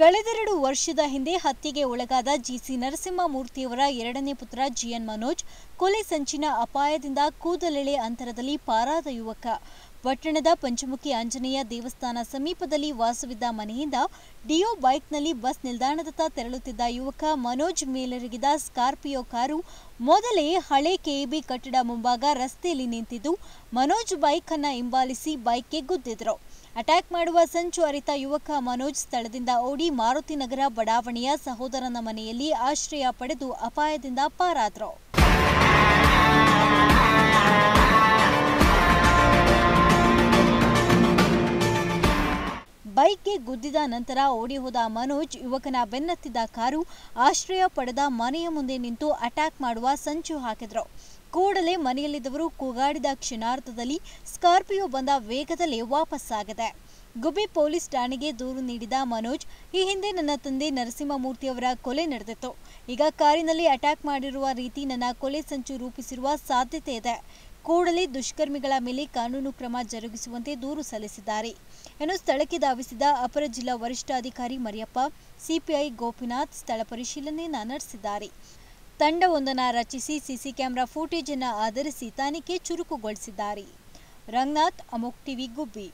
ಕಳೆದೆರಡು ವರ್ಷದ ಹಿಂದೆ ಹತ್ಯೆಗೆ ಒಳಗಾದ ಜಿಸಿ ನರಸಿಂಹಮೂರ್ತಿಯವರ ಎರಡನೇ ಪುತ್ರ ಜಿಎನ್ ಮನೋಜ್, ಕೊಲೆ ಸಂಚಿನ ಅಪಾಯದಿಂದ ಕೂದಲೆಳೆ ಅಂತರದಲ್ಲಿ ಪಾರಾದ ಯುವಕ. ಪಟ್ಟಣದ ಪಂಚಮುಖಿ ಆಂಜನೇಯ ದೇವಸ್ಥಾನ ಸಮೀಪದಲ್ಲಿ ವಾಸವಿದ್ದ ಮನೆಯಿಂದ ಡಿಯೋ ಬೈಕ್ನಲ್ಲಿ ಬಸ್ ನಿಲ್ದಾಣದತ್ತ ತೆರಳುತ್ತಿದ್ದ ಯುವಕ ಮನೋಜ್ ಮೇಲೆರಗಿದ ಸ್ಕಾರ್ಪಿಯೋ ಕಾರು ಮೊದಲೇ ಹಳೆ ಕೆಇಬಿ ಕಟ್ಟಡ ಮುಂಭಾಗ ರಸ್ತೆಯಲ್ಲಿ ನಿಂತಿದ್ದು ಮನೋಜ್ ಬೈಕ್ ಅನ್ನ ಹಿಂಬಾಲಿಸಿ ಬೈಕ್ಗೆ ಗುದ್ದಿದ್ರು. ಅಟ್ಯಾಕ್ ಮಾಡುವ ಸಂಚು ಅರಿತ ಯುವಕ ಮನೋಜ್ ಸ್ಥಳದಿಂದ ಓಡಿ ಮಾರುತಿ ನಗರ ಬಡಾವಣೆಯ ಸಹೋದರನ ಮನೆಯಲ್ಲಿ ಆಶ್ರಯ ಪಡೆದು ಅಪಾಯದಿಂದ ಪಾರಾದ್ರು. ಬೈಕ್ಗೆ ಗುದ್ದಿದ ನಂತರ ಓಡಿ ಹೋದ ಮನೋಜ್, ಯುವಕನ ಬೆನ್ನತ್ತಿದ್ದ ಕಾರು ಆಶ್ರಯ ಪಡೆದ ಮನೆಯ ಮುಂದೆ ನಿಂತು ಅಟ್ಯಾಕ್ ಮಾಡುವ ಸಂಚು ಹಾಕಿದ್ರು. ಕೂಡಲೇ ಮನೆಯಲ್ಲಿದ್ದವರು ಕೂಗಾಡಿದ ಕ್ಷಣಾರ್ಥದಲ್ಲಿ ಸ್ಕಾರ್ಪಿಯೋ ಬಂದ ವೇಗದಲ್ಲಿ ವಾಪಸ್ಸಾಗಿದೆ. ಗುಬ್ಬಿ ಪೊಲೀಸ್ ಠಾಣೆಗೆ ದೂರು ನೀಡಿದ ಮನೋಜ್, ಈ ಹಿಂದೆ ನನ್ನ ತಂದೆ ನರಸಿಂಹಮೂರ್ತಿಯವರ ಕೊಲೆ ನಡೆದಿತ್ತು. ಈಗ ಕಾರಿನಲ್ಲಿ ಅಟ್ಯಾಕ್ ಮಾಡಿರುವ ರೀತಿ ನನ್ನ ಕೊಲೆ ಸಂಚು ರೂಪಿಸಿರುವ ಸಾಧ್ಯತೆ ಇದೆ. ಕೂಡಲೇ ದುಷ್ಕರ್ಮಿಗಳ ಮೇಲೆ ಕಾನೂನು ಕ್ರಮ ಜರುಗಿಸುವಂತೆ ದೂರು ಸಲ್ಲಿಸಿದ್ದಾರೆ. ಎಂದು ಸ್ಥಳಕ್ಕೆ ಧಾವಿಸಿದ ಅಪರ ಜಿಲ್ಲಾ ವರಿಷ್ಠಾಧಿಕಾರಿ ಮರಿಯಪ್ಪ, ಸಿಪಿಐ ಗೋಪಿನಾಥ್ ಸ್ಥಳ ಪರಿಶೀಲನೆ ನಡೆಸಿದ್ದಾರೆ. ತಂಡವೊಂದನ್ನು ರಚಿಸಿ ಸಿಸಿ ಕ್ಯಾಮೆರಾ ಫುಟೇಜ್ ಅನ್ನು ಆಧರಿಸಿ ತನಿಖೆ ಚುರುಕುಗೊಳಿಸಿದ್ದಾರೆ. ರಂಗನಾಥ್, ಅಮೋಕ್ ಟಿವಿ, ಗುಬ್ಬಿ.